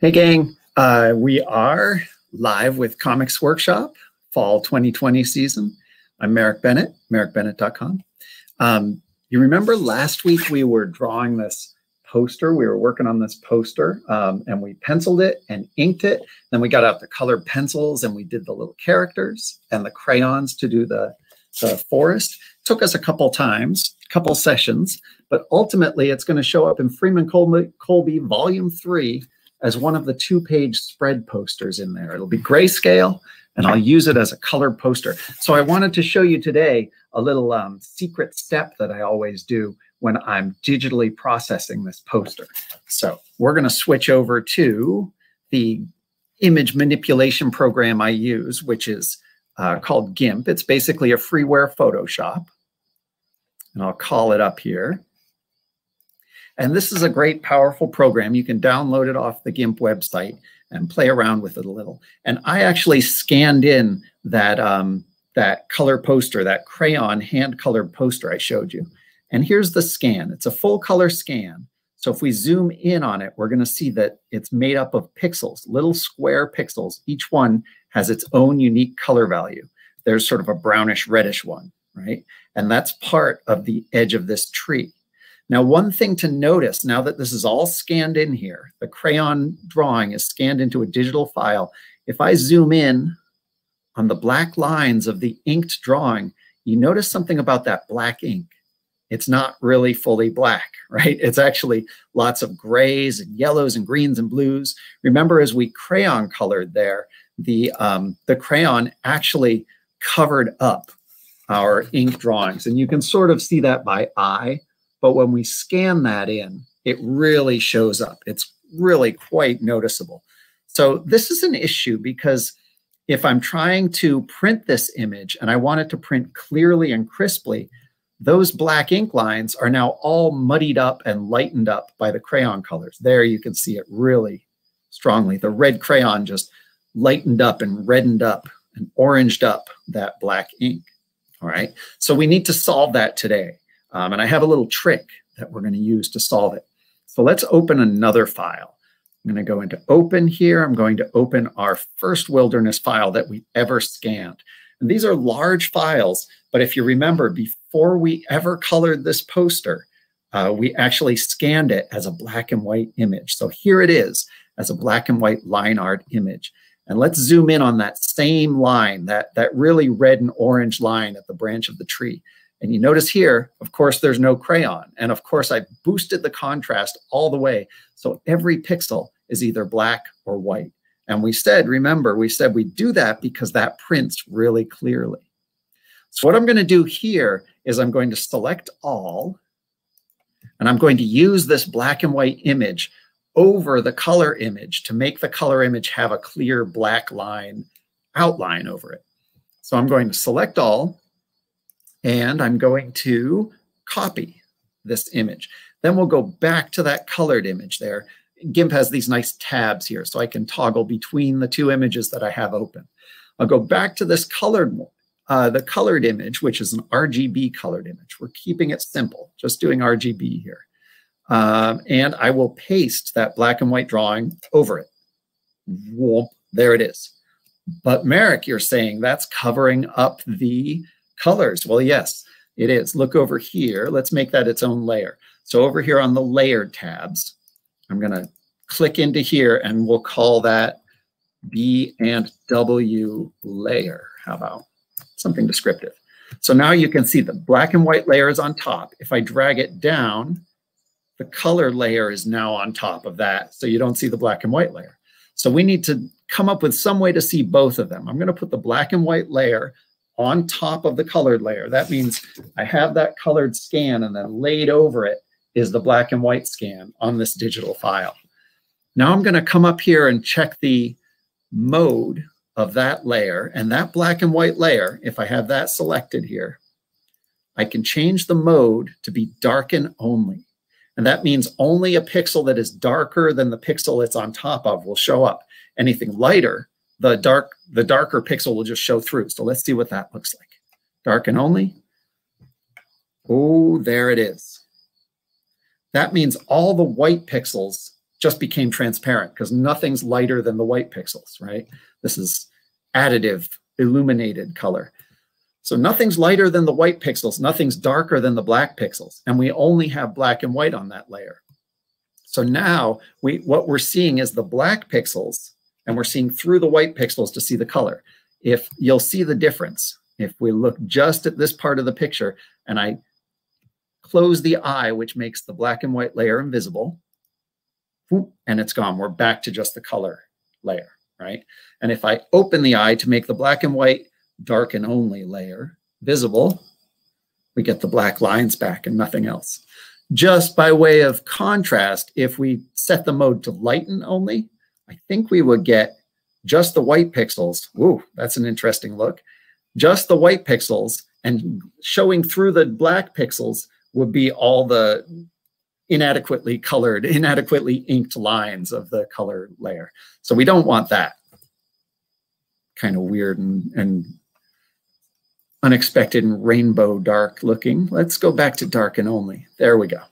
Hey, gang. Uh, we are live with Comics Workshop, fall 2020 season. I'm Marek Bennett, marekbennett.com. Um, you remember last week we were drawing this poster. We were working on this poster um, and we penciled it and inked it. Then we got out the colored pencils and we did the little characters and the crayons to do the, the forest. Took us a couple times, couple sessions, but ultimately it's going to show up in Freeman Colby, Colby Volume 3 as one of the two-page spread posters in there. It'll be grayscale, and I'll use it as a color poster. So I wanted to show you today a little um, secret step that I always do when I'm digitally processing this poster. So we're going to switch over to the image manipulation program I use, which is uh, called GIMP. It's basically a freeware Photoshop. And I'll call it up here. And this is a great, powerful program. You can download it off the GIMP website and play around with it a little. And I actually scanned in that, um, that color poster, that crayon hand-colored poster I showed you. And here's the scan. It's a full color scan. So if we zoom in on it, we're going to see that it's made up of pixels, little square pixels. Each one has its own unique color value. There's sort of a brownish reddish one, right? And that's part of the edge of this tree. Now, one thing to notice now that this is all scanned in here, the crayon drawing is scanned into a digital file. If I zoom in on the black lines of the inked drawing, you notice something about that black ink. It's not really fully black, right? It's actually lots of grays and yellows and greens and blues. Remember, as we crayon colored there, the, um, the crayon actually covered up our ink drawings. And you can sort of see that by eye but when we scan that in, it really shows up. It's really quite noticeable. So this is an issue because if I'm trying to print this image and I want it to print clearly and crisply, those black ink lines are now all muddied up and lightened up by the crayon colors. There you can see it really strongly. The red crayon just lightened up and reddened up and oranged up that black ink. All right. So we need to solve that today. Um, and I have a little trick that we're going to use to solve it. So let's open another file. I'm going to go into open here. I'm going to open our first wilderness file that we ever scanned. And these are large files, but if you remember, before we ever colored this poster, uh, we actually scanned it as a black and white image. So here it is as a black and white line art image. And let's zoom in on that same line, that, that really red and orange line at the branch of the tree. And you notice here, of course, there's no crayon. And of course, I boosted the contrast all the way. So every pixel is either black or white. And we said, remember, we said we do that because that prints really clearly. So what I'm going to do here is I'm going to select all, and I'm going to use this black and white image over the color image to make the color image have a clear black line outline over it. So I'm going to select all, and I'm going to copy this image. Then we'll go back to that colored image there. GIMP has these nice tabs here, so I can toggle between the two images that I have open. I'll go back to this colored uh, the colored image, which is an RGB colored image. We're keeping it simple, just doing RGB here. Um, and I will paste that black and white drawing over it. Whoop, there it is. But Marek, you're saying that's covering up the Colors, well, yes, it is. Look over here. Let's make that its own layer. So over here on the layered tabs, I'm going to click into here and we'll call that B and W layer. How about something descriptive? So now you can see the black and white layer is on top. If I drag it down, the color layer is now on top of that. So you don't see the black and white layer. So we need to come up with some way to see both of them. I'm going to put the black and white layer on top of the colored layer. That means I have that colored scan and then laid over it is the black and white scan on this digital file. Now I'm going to come up here and check the mode of that layer and that black and white layer, if I have that selected here, I can change the mode to be darken only. And that means only a pixel that is darker than the pixel it's on top of will show up. Anything lighter the dark the darker pixel will just show through. So let's see what that looks like. Darken only. Oh, there it is. That means all the white pixels just became transparent because nothing's lighter than the white pixels, right? This is additive illuminated color. So nothing's lighter than the white pixels, nothing's darker than the black pixels, and we only have black and white on that layer. So now we what we're seeing is the black pixels, and we're seeing through the white pixels to see the color. If you'll see the difference, if we look just at this part of the picture and I close the eye, which makes the black and white layer invisible, and it's gone. We're back to just the color layer, right? And if I open the eye to make the black and white dark and only layer visible, we get the black lines back and nothing else. Just by way of contrast, if we set the mode to lighten only, I think we would get just the white pixels. Ooh, that's an interesting look. Just the white pixels and showing through the black pixels would be all the inadequately colored, inadequately inked lines of the color layer. So we don't want that. Kind of weird and, and unexpected and rainbow dark looking. Let's go back to darken only. There we go.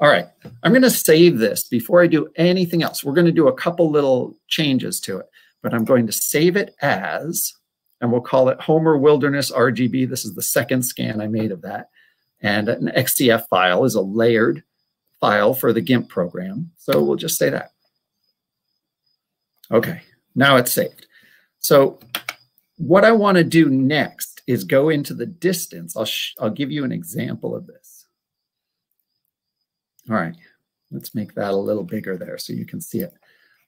All right, I'm going to save this before I do anything else. We're going to do a couple little changes to it, but I'm going to save it as, and we'll call it Homer Wilderness RGB. This is the second scan I made of that. And an XCF file is a layered file for the GIMP program. So we'll just say that. Okay, now it's saved. So what I want to do next is go into the distance. I'll, I'll give you an example of this. All right, let's make that a little bigger there so you can see it.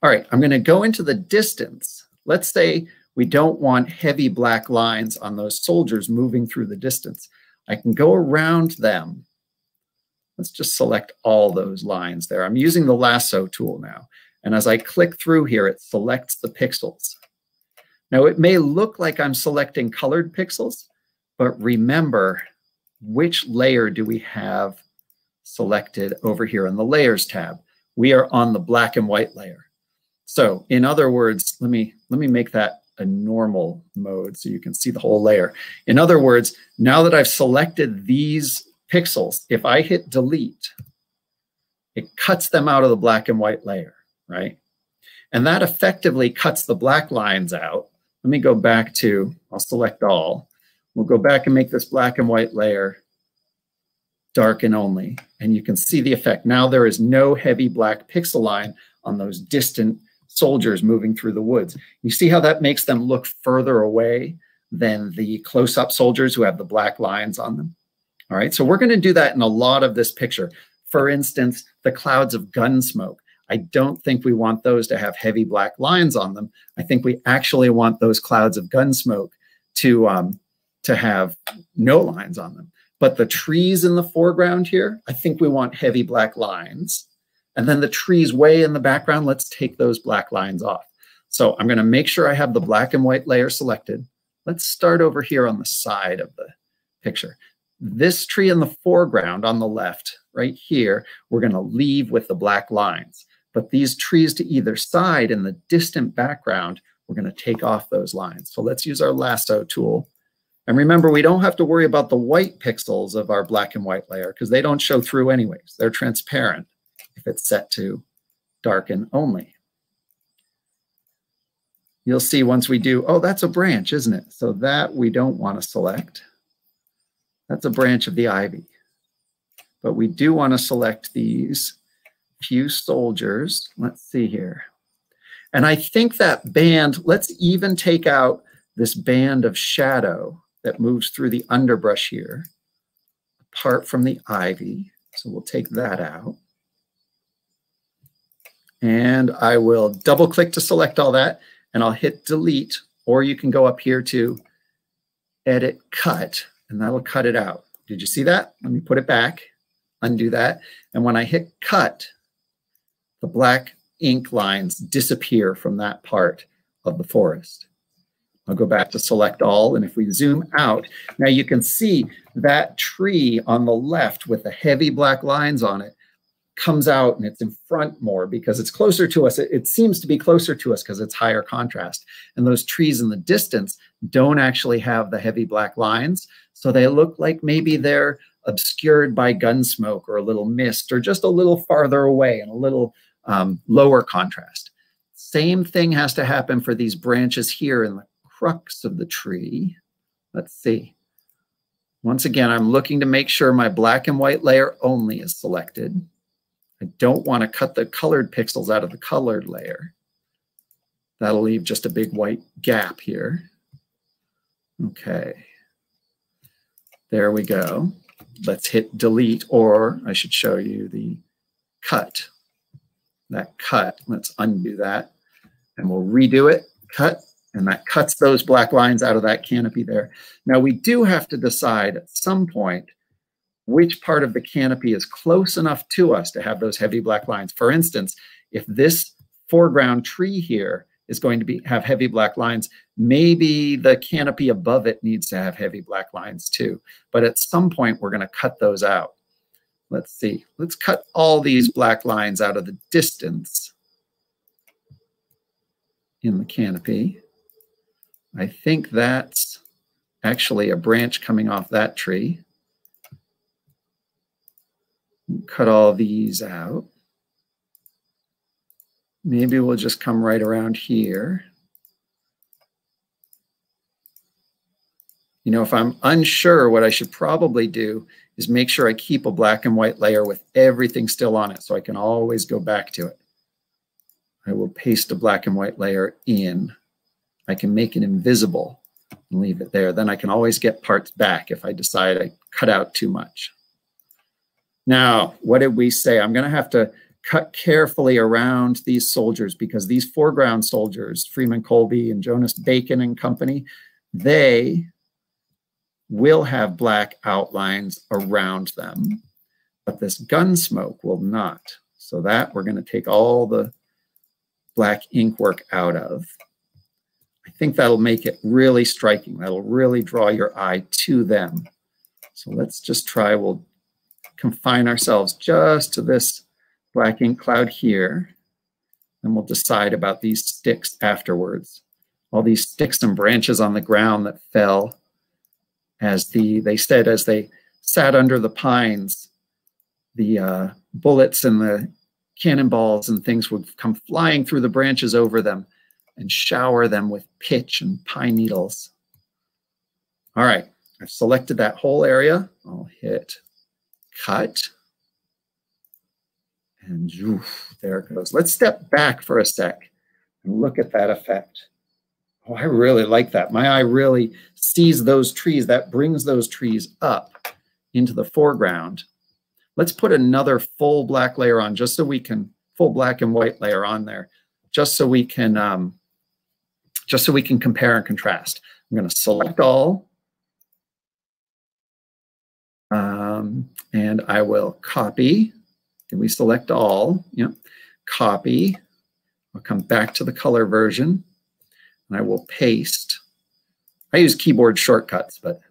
All right, I'm going to go into the distance. Let's say we don't want heavy black lines on those soldiers moving through the distance. I can go around them Let's just select all those lines there. I'm using the lasso tool now. And as I click through here, it selects the pixels. Now it may look like I'm selecting colored pixels, but remember which layer do we have selected over here in the layers tab? We are on the black and white layer. So in other words, let me, let me make that a normal mode so you can see the whole layer. In other words, now that I've selected these pixels, if I hit delete, it cuts them out of the black and white layer, right? And that effectively cuts the black lines out. Let me go back to, I'll select all. We'll go back and make this black and white layer darken only. And you can see the effect. Now there is no heavy black pixel line on those distant soldiers moving through the woods. You see how that makes them look further away than the close-up soldiers who have the black lines on them? All right, so we're going to do that in a lot of this picture. For instance, the clouds of gun smoke. I don't think we want those to have heavy black lines on them. I think we actually want those clouds of gun smoke to, um, to have no lines on them. But the trees in the foreground here, I think we want heavy black lines. And then the trees way in the background, let's take those black lines off. So I'm going to make sure I have the black and white layer selected. Let's start over here on the side of the picture. This tree in the foreground on the left, right here, we're going to leave with the black lines. But these trees to either side in the distant background, we're going to take off those lines. So let's use our lasso tool. And remember, we don't have to worry about the white pixels of our black and white layer because they don't show through anyways. They're transparent if it's set to darken only. You'll see once we do, oh, that's a branch, isn't it? So that we don't want to select. That's a branch of the ivy. But we do want to select these few soldiers. Let's see here. And I think that band, let's even take out this band of shadow that moves through the underbrush here, apart from the ivy. So we'll take that out. And I will double click to select all that and I'll hit delete, or you can go up here to edit cut and that'll cut it out. Did you see that? Let me put it back, undo that. And when I hit cut, the black ink lines disappear from that part of the forest. I'll go back to select all. And if we zoom out, now you can see that tree on the left with the heavy black lines on it comes out and it's in front more because it's closer to us. It, it seems to be closer to us because it's higher contrast. And those trees in the distance don't actually have the heavy black lines. So they look like maybe they're obscured by gun smoke or a little mist or just a little farther away and a little um, lower contrast. Same thing has to happen for these branches here in the crux of the tree. Let's see. Once again, I'm looking to make sure my black and white layer only is selected. I don't want to cut the colored pixels out of the colored layer. That'll leave just a big white gap here. Okay. There we go. Let's hit delete, or I should show you the cut. That cut, let's undo that. And we'll redo it, cut, and that cuts those black lines out of that canopy there. Now we do have to decide at some point which part of the canopy is close enough to us to have those heavy black lines. For instance, if this foreground tree here is going to be have heavy black lines, maybe the canopy above it needs to have heavy black lines too. But at some point, we're going to cut those out. Let's see. Let's cut all these black lines out of the distance in the canopy. I think that's actually a branch coming off that tree. Cut all these out. Maybe we'll just come right around here. You know, if I'm unsure, what I should probably do is make sure I keep a black and white layer with everything still on it so I can always go back to it. I will paste a black and white layer in. I can make it invisible and leave it there. Then I can always get parts back if I decide I cut out too much. Now, what did we say? I'm going to have to cut carefully around these soldiers because these foreground soldiers, Freeman Colby and Jonas Bacon and company, they will have black outlines around them, but this gun smoke will not. So that we're going to take all the black ink work out of. Think that'll make it really striking. That'll really draw your eye to them. So let's just try, we'll confine ourselves just to this black ink cloud here, and we'll decide about these sticks afterwards. All these sticks and branches on the ground that fell as the, they said, as they sat under the pines, the uh, bullets and the cannonballs and things would come flying through the branches over them and shower them with pitch and pine needles. All right, I've selected that whole area. I'll hit cut. And oof, there it goes. Let's step back for a sec and look at that effect. Oh, I really like that. My eye really sees those trees. That brings those trees up into the foreground. Let's put another full black layer on just so we can, full black and white layer on there, just so we can, um, just so we can compare and contrast. I'm going to select all. Um, and I will copy can we select all? Yep. Copy. I'll come back to the color version and I will paste. I use keyboard shortcuts, but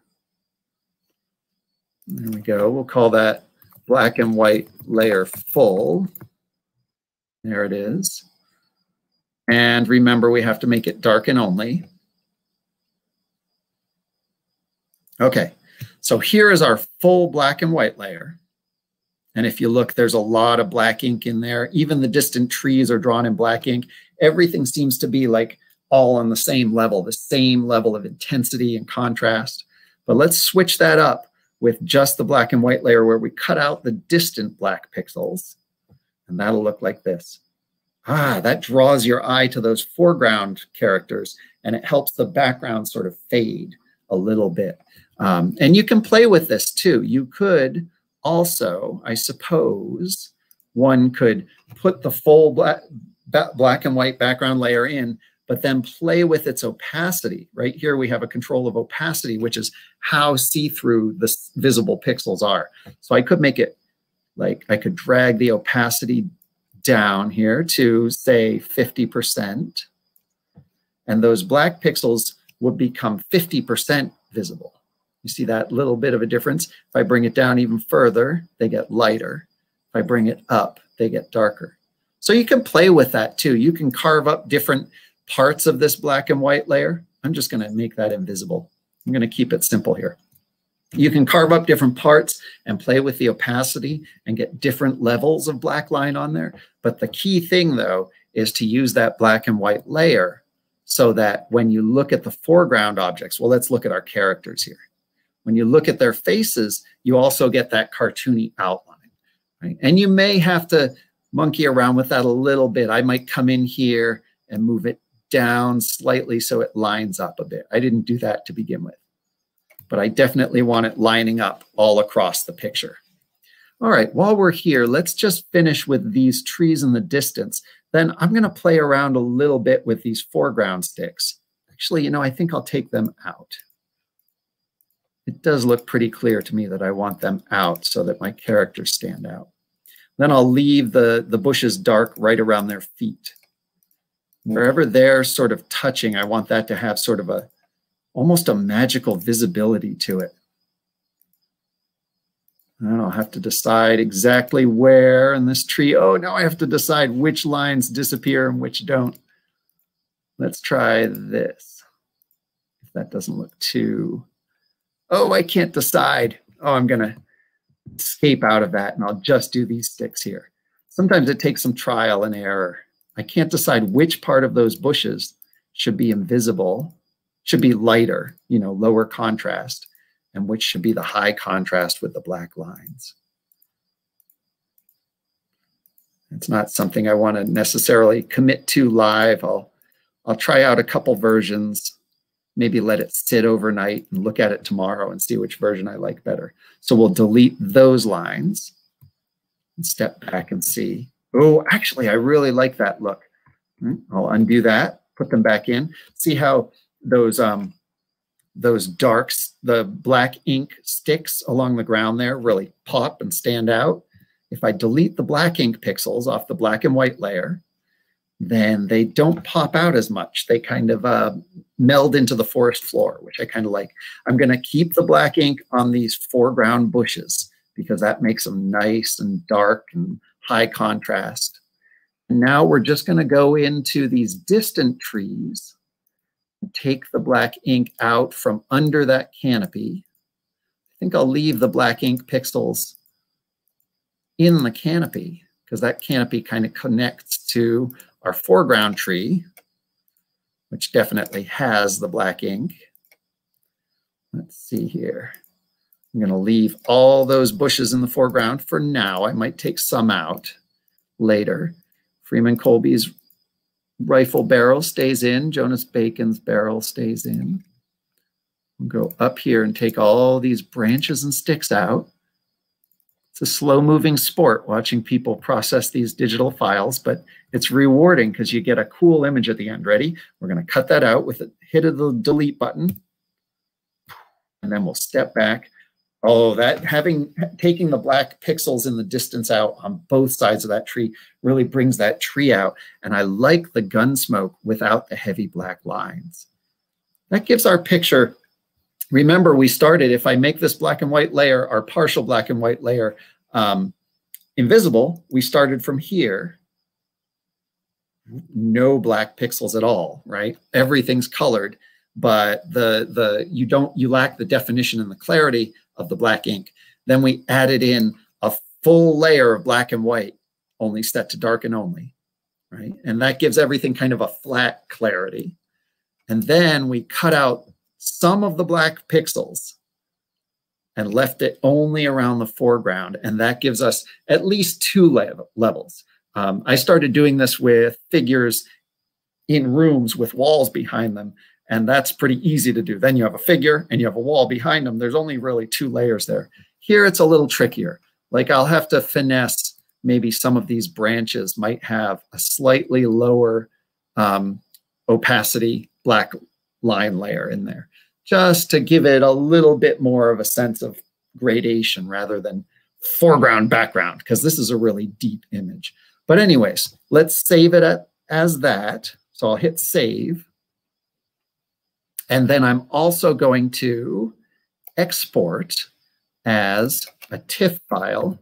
there we go. We'll call that black and white layer full. There it is. And remember, we have to make it darken only. Okay, so here is our full black and white layer. And if you look, there's a lot of black ink in there. Even the distant trees are drawn in black ink. Everything seems to be like all on the same level, the same level of intensity and contrast. But let's switch that up with just the black and white layer where we cut out the distant black pixels. And that'll look like this. Ah, that draws your eye to those foreground characters and it helps the background sort of fade a little bit. Um, and you can play with this too. You could also, I suppose, one could put the full black, black and white background layer in, but then play with its opacity. Right here, we have a control of opacity, which is how see-through the visible pixels are. So I could make it like I could drag the opacity down here to say 50%, and those black pixels would become 50% visible. You see that little bit of a difference? If I bring it down even further, they get lighter. If I bring it up, they get darker. So you can play with that too. You can carve up different parts of this black and white layer. I'm just going to make that invisible. I'm going to keep it simple here. You can carve up different parts and play with the opacity and get different levels of black line on there. But the key thing though is to use that black and white layer so that when you look at the foreground objects, well, let's look at our characters here. When you look at their faces, you also get that cartoony outline, right? And you may have to monkey around with that a little bit. I might come in here and move it down slightly so it lines up a bit. I didn't do that to begin with but I definitely want it lining up all across the picture. All right, while we're here, let's just finish with these trees in the distance. Then I'm going to play around a little bit with these foreground sticks. Actually, you know, I think I'll take them out. It does look pretty clear to me that I want them out so that my characters stand out. Then I'll leave the, the bushes dark right around their feet. Wherever they're sort of touching, I want that to have sort of a, almost a magical visibility to it. And I'll have to decide exactly where in this tree. Oh, now I have to decide which lines disappear and which don't. Let's try this. If that doesn't look too... Oh, I can't decide. Oh, I'm going to escape out of that and I'll just do these sticks here. Sometimes it takes some trial and error. I can't decide which part of those bushes should be invisible should be lighter, you know, lower contrast, and which should be the high contrast with the black lines. It's not something I want to necessarily commit to live. I'll, I'll try out a couple versions, maybe let it sit overnight and look at it tomorrow and see which version I like better. So we'll delete those lines and step back and see. Oh, actually, I really like that look. Hmm, I'll undo that, put them back in. See how those um, those darks, the black ink sticks along the ground there really pop and stand out. If I delete the black ink pixels off the black and white layer, then they don't pop out as much. They kind of uh, meld into the forest floor, which I kind of like. I'm going to keep the black ink on these foreground bushes because that makes them nice and dark and high contrast. And now we're just going to go into these distant trees take the black ink out from under that canopy. I think I'll leave the black ink pixels in the canopy because that canopy kind of connects to our foreground tree, which definitely has the black ink. Let's see here. I'm going to leave all those bushes in the foreground for now. I might take some out later. Freeman Colby's rifle barrel stays in. Jonas Bacon's barrel stays in. We'll go up here and take all these branches and sticks out. It's a slow moving sport watching people process these digital files, but it's rewarding because you get a cool image at the end. Ready? We're going to cut that out with a hit of the delete button. And then we'll step back Oh, that having taking the black pixels in the distance out on both sides of that tree really brings that tree out. And I like the gun smoke without the heavy black lines. That gives our picture, remember we started, if I make this black and white layer, our partial black and white layer um, invisible, we started from here, no black pixels at all, right? Everything's colored, but the, the, you don't, you lack the definition and the clarity of the black ink. Then we added in a full layer of black and white, only set to darken only, right? And that gives everything kind of a flat clarity. And then we cut out some of the black pixels and left it only around the foreground. And that gives us at least two level levels. Um, I started doing this with figures in rooms with walls behind them and that's pretty easy to do. Then you have a figure and you have a wall behind them. There's only really two layers there. Here it's a little trickier. Like I'll have to finesse maybe some of these branches might have a slightly lower um, opacity black line layer in there, just to give it a little bit more of a sense of gradation rather than foreground background, because this is a really deep image. But anyways, let's save it at, as that. So I'll hit save. And then I'm also going to export as a TIFF file.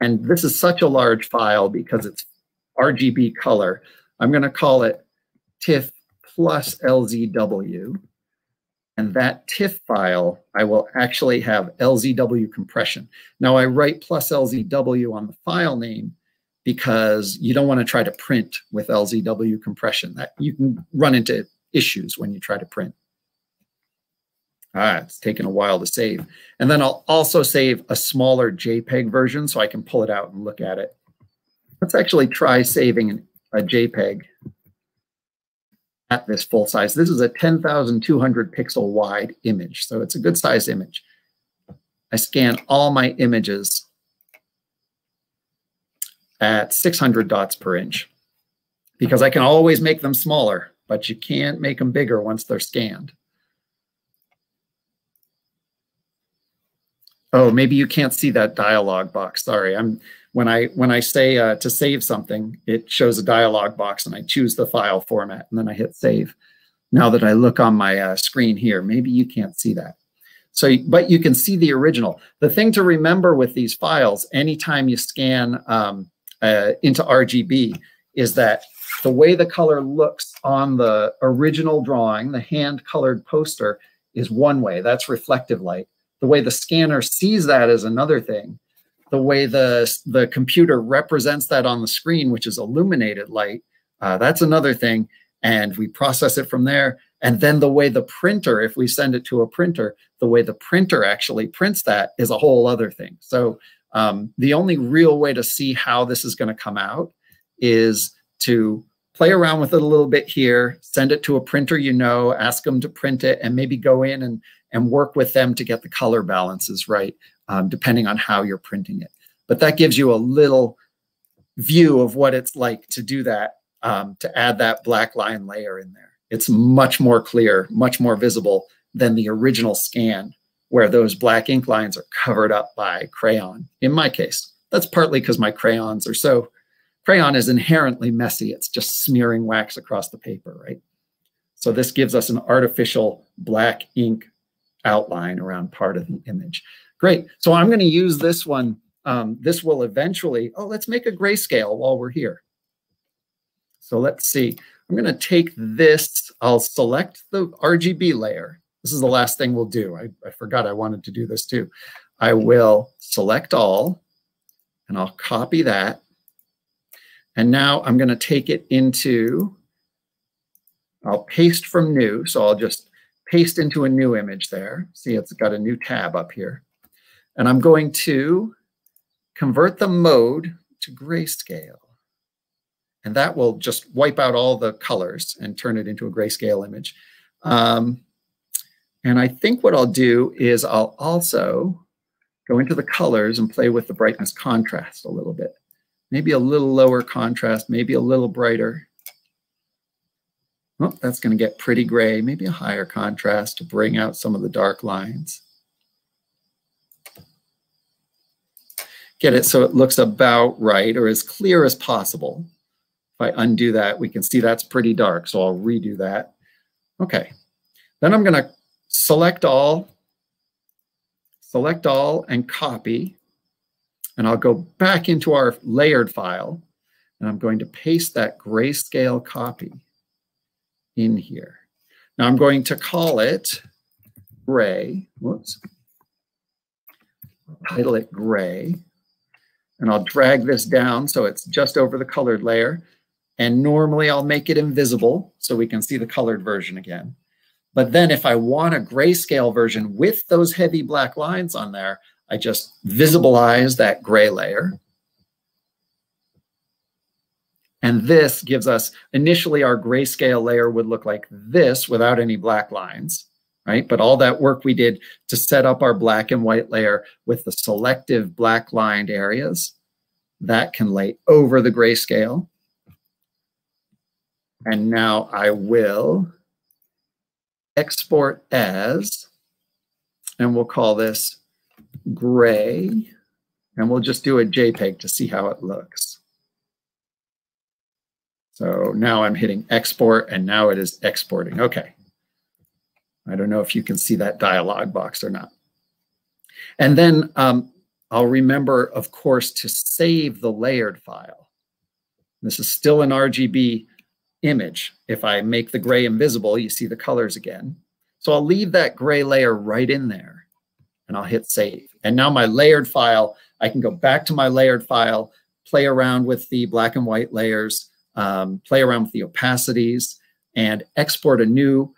And this is such a large file because it's RGB color. I'm going to call it TIFF plus LZW. And that TIFF file, I will actually have LZW compression. Now I write plus LZW on the file name because you don't want to try to print with LZW compression. That you can run into issues when you try to print. Ah, it's taken a while to save. And then I'll also save a smaller JPEG version so I can pull it out and look at it. Let's actually try saving a JPEG at this full size. This is a 10,200 pixel wide image, so it's a good size image. I scan all my images at 600 dots per inch because I can always make them smaller, but you can't make them bigger once they're scanned. Oh, maybe you can't see that dialog box. Sorry, I'm when I when I say uh, to save something, it shows a dialog box, and I choose the file format, and then I hit save. Now that I look on my uh, screen here, maybe you can't see that. So, but you can see the original. The thing to remember with these files, anytime you scan um, uh, into RGB, is that the way the color looks on the original drawing, the hand-colored poster, is one way. That's reflective light. The way the scanner sees that is another thing. The way the, the computer represents that on the screen, which is illuminated light, uh, that's another thing. And we process it from there. And then the way the printer, if we send it to a printer, the way the printer actually prints that is a whole other thing. So um, the only real way to see how this is going to come out is to play around with it a little bit here, send it to a printer you know, ask them to print it, and maybe go in and and work with them to get the color balances right, um, depending on how you're printing it. But that gives you a little view of what it's like to do that, um, to add that black line layer in there. It's much more clear, much more visible than the original scan where those black ink lines are covered up by crayon, in my case. That's partly because my crayons are so, crayon is inherently messy. It's just smearing wax across the paper, right? So this gives us an artificial black ink outline around part of the image. Great. So I'm going to use this one. Um, this will eventually, oh, let's make a grayscale while we're here. So let's see. I'm going to take this. I'll select the RGB layer. This is the last thing we'll do. I, I forgot I wanted to do this too. I will select all, and I'll copy that. And now I'm going to take it into, I'll paste from new. So I'll just paste into a new image there. See, it's got a new tab up here. And I'm going to convert the mode to grayscale. And that will just wipe out all the colors and turn it into a grayscale image. Um, and I think what I'll do is I'll also go into the colors and play with the brightness contrast a little bit. Maybe a little lower contrast, maybe a little brighter. Oh, that's going to get pretty gray, maybe a higher contrast to bring out some of the dark lines. Get it so it looks about right or as clear as possible. If I undo that, we can see that's pretty dark, so I'll redo that. Okay, then I'm going to select all, select all and copy, and I'll go back into our layered file, and I'm going to paste that grayscale copy in here. Now I'm going to call it gray. Whoops. title it gray. And I'll drag this down so it's just over the colored layer. And normally I'll make it invisible so we can see the colored version again. But then if I want a grayscale version with those heavy black lines on there, I just visibilize that gray layer. And this gives us, initially our grayscale layer would look like this without any black lines, right? But all that work we did to set up our black and white layer with the selective black lined areas, that can lay over the grayscale. And now I will export as, and we'll call this gray, and we'll just do a JPEG to see how it looks. So now I'm hitting export and now it is exporting. Okay. I don't know if you can see that dialog box or not. And then um, I'll remember, of course, to save the layered file. This is still an RGB image. If I make the gray invisible, you see the colors again. So I'll leave that gray layer right in there and I'll hit save. And now my layered file, I can go back to my layered file, play around with the black and white layers, um, play around with the opacities, and export a new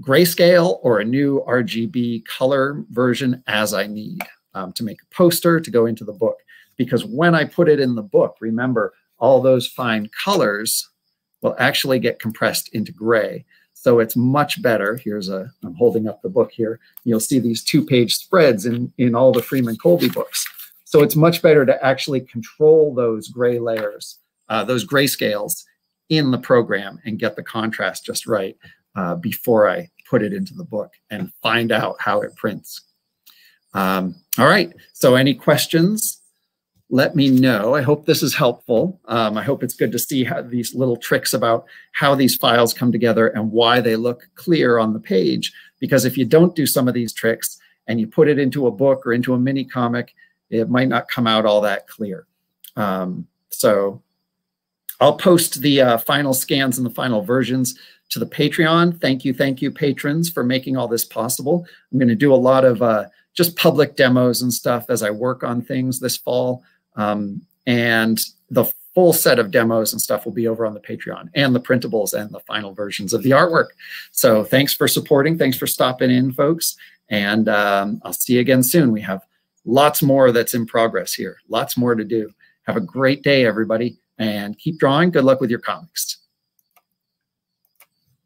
grayscale or a new RGB color version as I need um, to make a poster to go into the book. Because when I put it in the book, remember, all those fine colors will actually get compressed into gray. So it's much better. Here's a, I'm holding up the book here. You'll see these two page spreads in, in all the Freeman Colby books. So it's much better to actually control those gray layers, uh, those grayscales in the program and get the contrast just right uh, before I put it into the book and find out how it prints. Um, all right, so any questions? Let me know. I hope this is helpful. Um, I hope it's good to see how these little tricks about how these files come together and why they look clear on the page. Because if you don't do some of these tricks and you put it into a book or into a mini comic, it might not come out all that clear. Um, so I'll post the uh, final scans and the final versions to the Patreon. Thank you, thank you, patrons, for making all this possible. I'm going to do a lot of uh, just public demos and stuff as I work on things this fall. Um, and the full set of demos and stuff will be over on the Patreon and the printables and the final versions of the artwork. So thanks for supporting. Thanks for stopping in, folks. And um, I'll see you again soon. We have lots more that's in progress here, lots more to do. Have a great day, everybody, and keep drawing. Good luck with your comics.